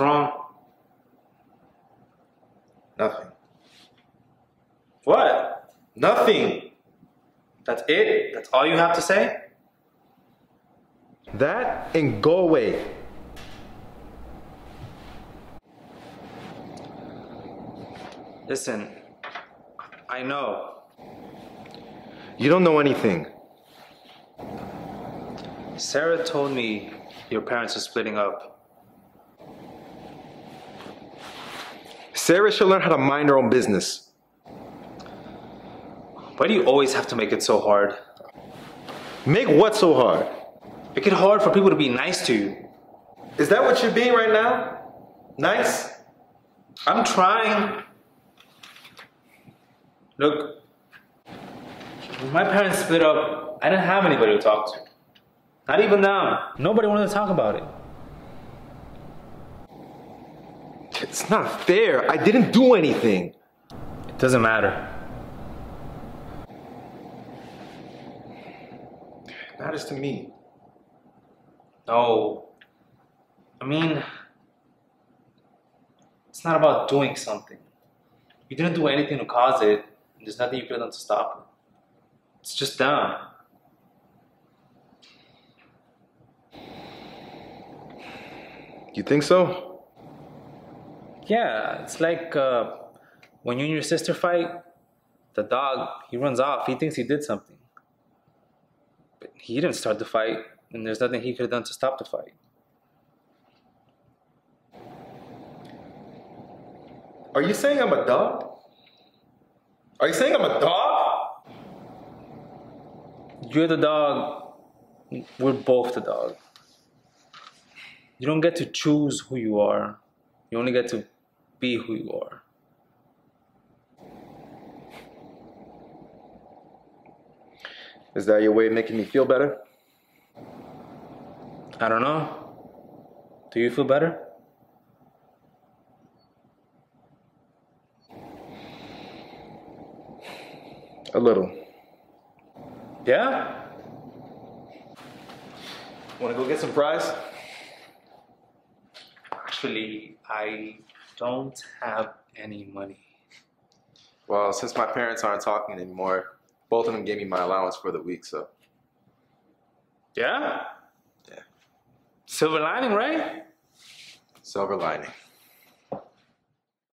wrong? Nothing. What? Nothing. That's it? That's all you have to say? That and go away. Listen, I know. You don't know anything. Sarah told me your parents are splitting up. Sarah should learn how to mind her own business. Why do you always have to make it so hard? Make what so hard? Make it hard for people to be nice to you. Is that what you're being right now? Nice? I'm trying. Look, when my parents split up, I didn't have anybody to talk to. Not even now. Nobody wanted to talk about it. It's not fair. I didn't do anything. It doesn't matter. It matters to me. No. I mean, it's not about doing something. You didn't do anything to cause it, and there's nothing you could have done to stop it. It's just them. You think so? Yeah, it's like uh, when you and your sister fight, the dog, he runs off. He thinks he did something. But he didn't start the fight, and there's nothing he could have done to stop the fight. Are you saying I'm a dog? Are you saying I'm a dog? You're the dog. We're both the dog. You don't get to choose who you are. You only get to be who you are. Is that your way of making me feel better? I don't know. Do you feel better? A little. Yeah? Want to go get some fries? Actually, I don't have any money. Well, since my parents aren't talking anymore, both of them gave me my allowance for the week, so. Yeah? Yeah. Silver lining, right? Silver lining.